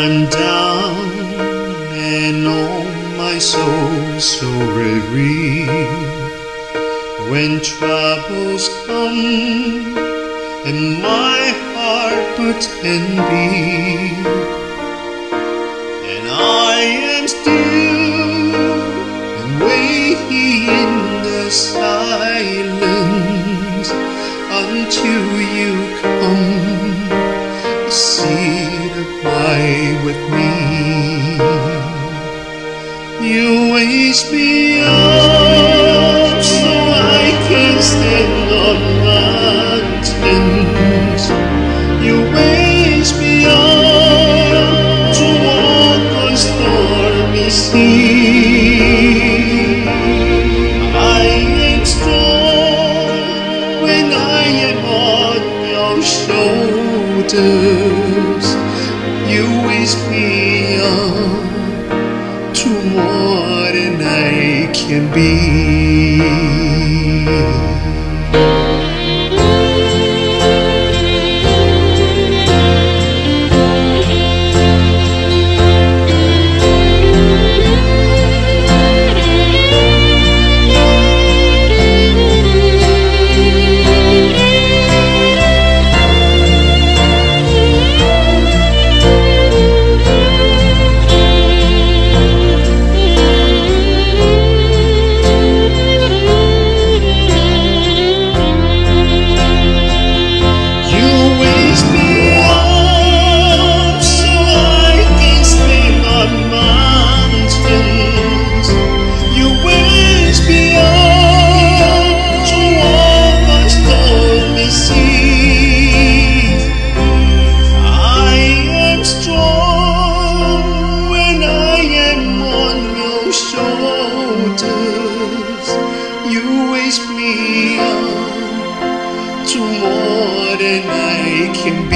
I'm down and oh my soul so weary. When troubles come and my heart pretend be, and I am still and waiting in the silence until you come seat abide with me. You raise me up so I can stand on mountains. You raise me up to walk on stormy sea. I am strong when I am on your shoulders. Me to more than I can be.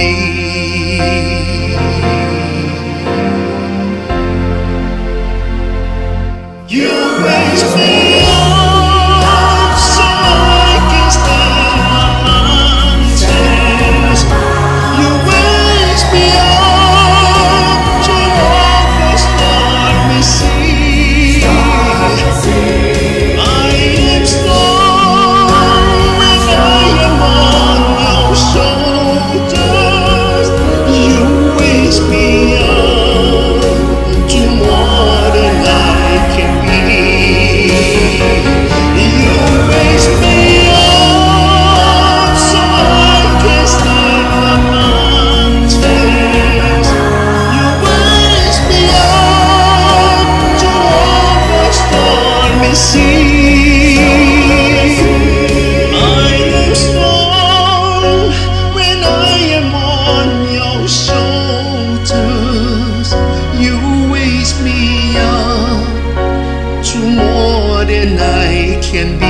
Can can be.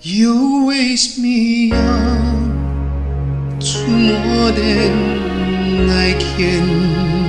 You waste me up to more than I can